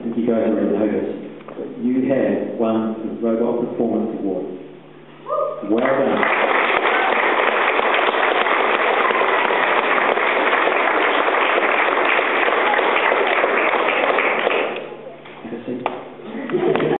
Thank you guys already notice. You have won the Robot Performance Award. Well done.